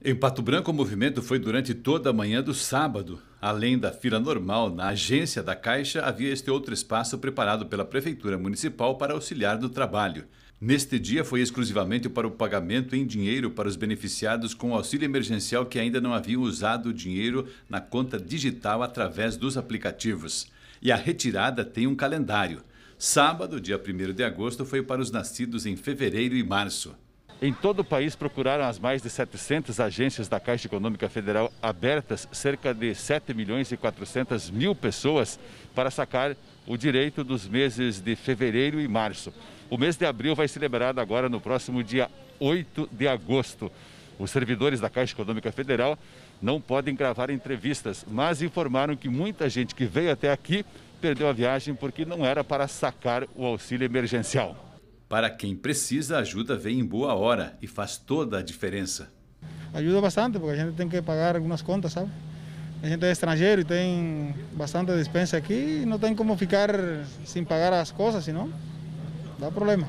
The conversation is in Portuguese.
Em Pato Branco, o movimento foi durante toda a manhã do sábado. Além da fila normal, na agência da Caixa havia este outro espaço preparado pela Prefeitura Municipal para auxiliar no trabalho. Neste dia foi exclusivamente para o pagamento em dinheiro para os beneficiados com auxílio emergencial que ainda não haviam usado o dinheiro na conta digital através dos aplicativos. E a retirada tem um calendário. Sábado, dia 1 de agosto, foi para os nascidos em fevereiro e março. Em todo o país procuraram as mais de 700 agências da Caixa Econômica Federal abertas, cerca de 7 milhões e 400 mil pessoas para sacar o direito dos meses de fevereiro e março. O mês de abril vai ser celebrado agora no próximo dia 8 de agosto. Os servidores da Caixa Econômica Federal não podem gravar entrevistas, mas informaram que muita gente que veio até aqui perdeu a viagem porque não era para sacar o auxílio emergencial. Para quem precisa, a ajuda vem em boa hora e faz toda a diferença. Ajuda bastante, porque a gente tem que pagar algumas contas, sabe? A gente é estrangeiro e tem bastante dispensa aqui e não tem como ficar sem pagar as coisas, senão dá problema.